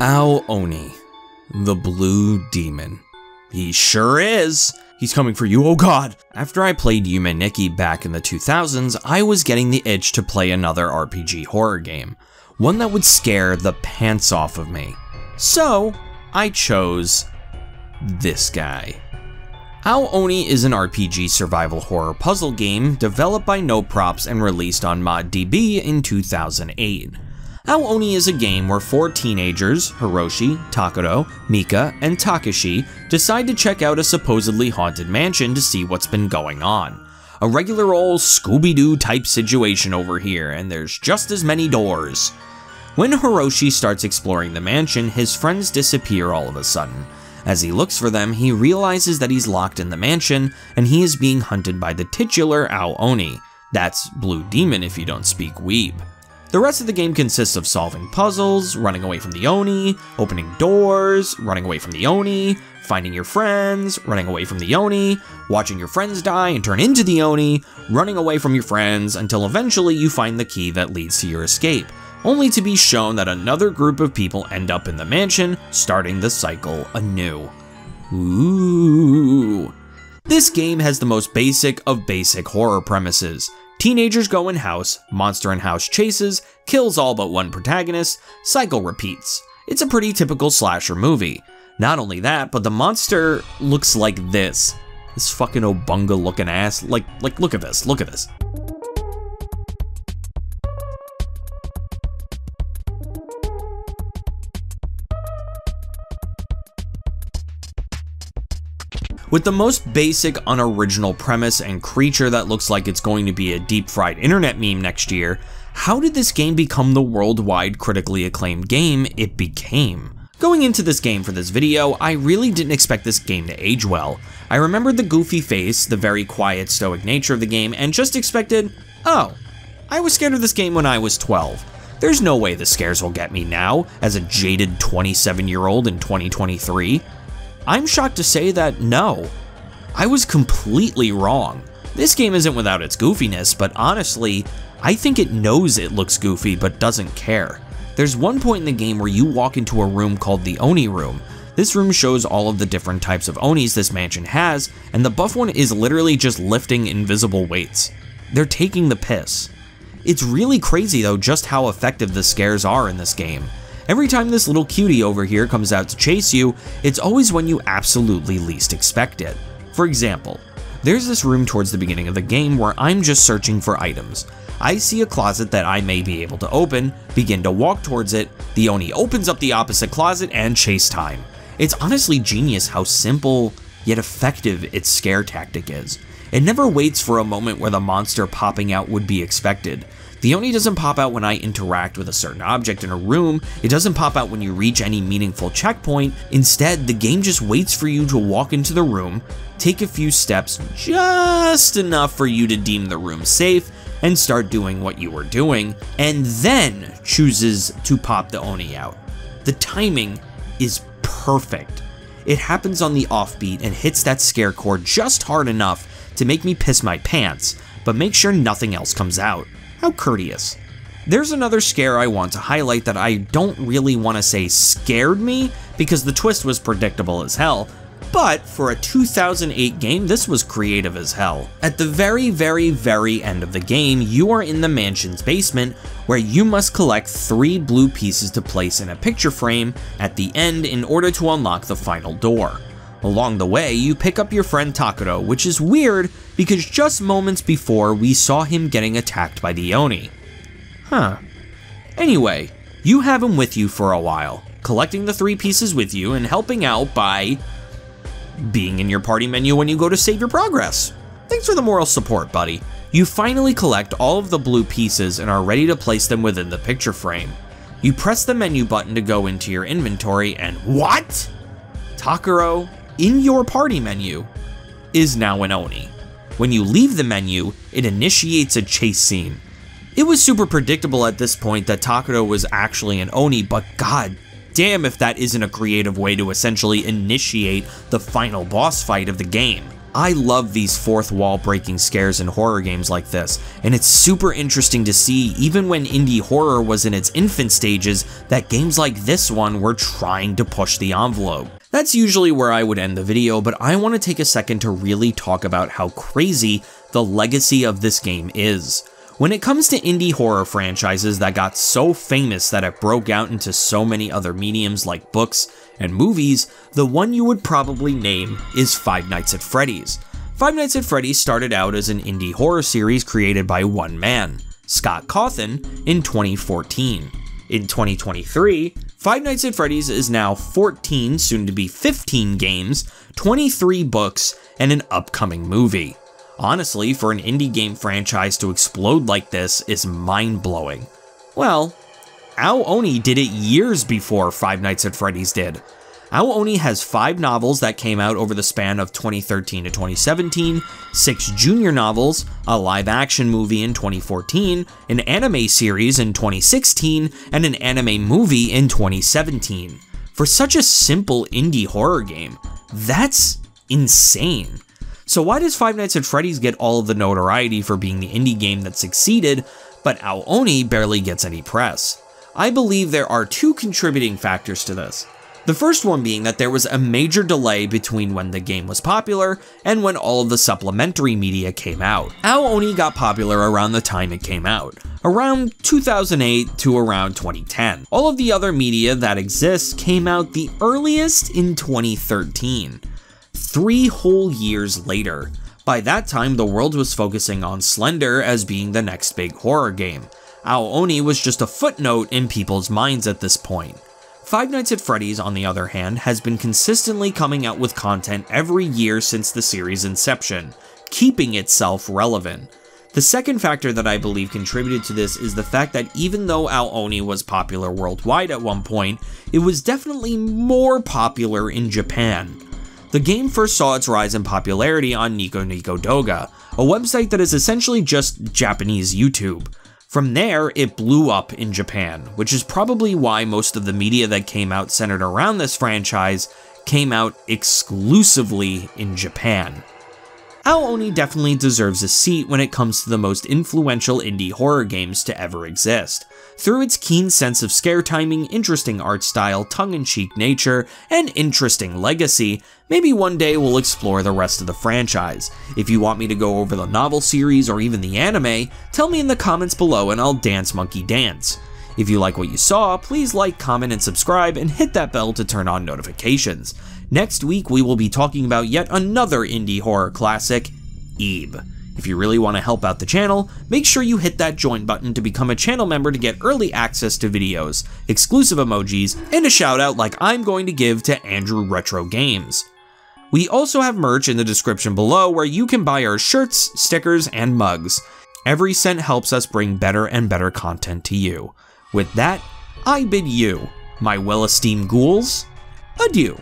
Ao Oni, the blue demon. He sure is. He's coming for you, oh god! After I played Yume Nikki back in the 2000s, I was getting the itch to play another RPG horror game. One that would scare the pants off of me. So, I chose this guy. Ao Oni is an RPG survival horror puzzle game developed by No Props and released on ModDB in 2008. Ao Oni is a game where four teenagers, Hiroshi, Takuro, Mika, and Takashi, decide to check out a supposedly haunted mansion to see what's been going on. A regular old Scooby-Doo type situation over here, and there's just as many doors. When Hiroshi starts exploring the mansion, his friends disappear all of a sudden. As he looks for them, he realizes that he's locked in the mansion, and he is being hunted by the titular Ao Oni. That's Blue Demon if you don't speak Weeb. The rest of the game consists of solving puzzles, running away from the Oni, opening doors, running away from the Oni, finding your friends, running away from the Oni, watching your friends die and turn into the Oni, running away from your friends until eventually you find the key that leads to your escape, only to be shown that another group of people end up in the mansion, starting the cycle anew. Ooh. This game has the most basic of basic horror premises. Teenagers go in house, monster in house chases, kills all but one protagonist, cycle repeats. It's a pretty typical slasher movie. Not only that, but the monster looks like this. This fucking Obunga looking ass. Like, like, look at this, look at this. With the most basic, unoriginal premise and creature that looks like it's going to be a deep fried internet meme next year, how did this game become the worldwide critically acclaimed game it became? Going into this game for this video, I really didn't expect this game to age well. I remembered the goofy face, the very quiet, stoic nature of the game, and just expected, oh, I was scared of this game when I was 12. There's no way the scares will get me now, as a jaded 27 year old in 2023. I'm shocked to say that no, I was completely wrong. This game isn't without its goofiness, but honestly, I think it knows it looks goofy but doesn't care. There's one point in the game where you walk into a room called the Oni Room. This room shows all of the different types of Onis this mansion has, and the buff one is literally just lifting invisible weights. They're taking the piss. It's really crazy though just how effective the scares are in this game. Every time this little cutie over here comes out to chase you, it's always when you absolutely least expect it. For example, there's this room towards the beginning of the game where I'm just searching for items. I see a closet that I may be able to open, begin to walk towards it, the Oni opens up the opposite closet, and chase time. It's honestly genius how simple yet effective its scare tactic is. It never waits for a moment where the monster popping out would be expected. The Oni doesn't pop out when I interact with a certain object in a room, it doesn't pop out when you reach any meaningful checkpoint, instead the game just waits for you to walk into the room, take a few steps, just enough for you to deem the room safe, and start doing what you were doing, and then chooses to pop the Oni out. The timing is perfect. It happens on the offbeat and hits that scare chord just hard enough to make me piss my pants, but make sure nothing else comes out. How courteous. There's another scare I want to highlight that I don't really want to say scared me, because the twist was predictable as hell, but for a 2008 game, this was creative as hell. At the very, very, very end of the game, you are in the mansion's basement, where you must collect three blue pieces to place in a picture frame at the end in order to unlock the final door. Along the way, you pick up your friend Takuro, which is weird because just moments before we saw him getting attacked by the Oni. Huh. Anyway, you have him with you for a while, collecting the three pieces with you and helping out by being in your party menu when you go to save your progress. Thanks for the moral support, buddy. You finally collect all of the blue pieces and are ready to place them within the picture frame. You press the menu button to go into your inventory and what? Takuro in your party menu is now an Oni. When you leave the menu, it initiates a chase scene. It was super predictable at this point that Takuro was actually an Oni, but god damn if that isn't a creative way to essentially initiate the final boss fight of the game. I love these fourth wall breaking scares in horror games like this, and it's super interesting to see, even when indie horror was in its infant stages, that games like this one were trying to push the envelope. That's usually where I would end the video, but I want to take a second to really talk about how crazy the legacy of this game is. When it comes to indie horror franchises that got so famous that it broke out into so many other mediums like books and movies, the one you would probably name is Five Nights at Freddy's. Five Nights at Freddy's started out as an indie horror series created by one man, Scott Cawthon, in 2014. In 2023, Five Nights at Freddy's is now 14, soon to be 15 games, 23 books, and an upcoming movie. Honestly, for an indie game franchise to explode like this is mind-blowing. Well, Ao Oni did it years before Five Nights at Freddy's did. Ao Oni has five novels that came out over the span of 2013 to 2017, six junior novels, a live action movie in 2014, an anime series in 2016, and an anime movie in 2017. For such a simple indie horror game, that's insane. So why does Five Nights at Freddy's get all of the notoriety for being the indie game that succeeded, but Ao Oni barely gets any press? I believe there are two contributing factors to this. The first one being that there was a major delay between when the game was popular and when all of the supplementary media came out. Ao Oni got popular around the time it came out, around 2008 to around 2010. All of the other media that exists came out the earliest in 2013 three whole years later. By that time, the world was focusing on Slender as being the next big horror game. Ao Oni was just a footnote in people's minds at this point. Five Nights at Freddy's, on the other hand, has been consistently coming out with content every year since the series' inception, keeping itself relevant. The second factor that I believe contributed to this is the fact that even though Ao Oni was popular worldwide at one point, it was definitely more popular in Japan. The game first saw its rise in popularity on Nico Nico Doga, a website that is essentially just Japanese YouTube. From there, it blew up in Japan, which is probably why most of the media that came out centered around this franchise came out exclusively in Japan. Ao Oni definitely deserves a seat when it comes to the most influential indie horror games to ever exist. Through its keen sense of scare timing, interesting art style, tongue-in-cheek nature, and interesting legacy, maybe one day we'll explore the rest of the franchise. If you want me to go over the novel series or even the anime, tell me in the comments below and I'll dance monkey dance. If you like what you saw, please like, comment, and subscribe, and hit that bell to turn on notifications. Next week, we will be talking about yet another indie horror classic, Ib. If you really want to help out the channel, make sure you hit that join button to become a channel member to get early access to videos, exclusive emojis, and a shout out like I'm going to give to Andrew Retro Games. We also have merch in the description below where you can buy our shirts, stickers, and mugs. Every cent helps us bring better and better content to you. With that, I bid you, my well-esteemed ghouls, adieu.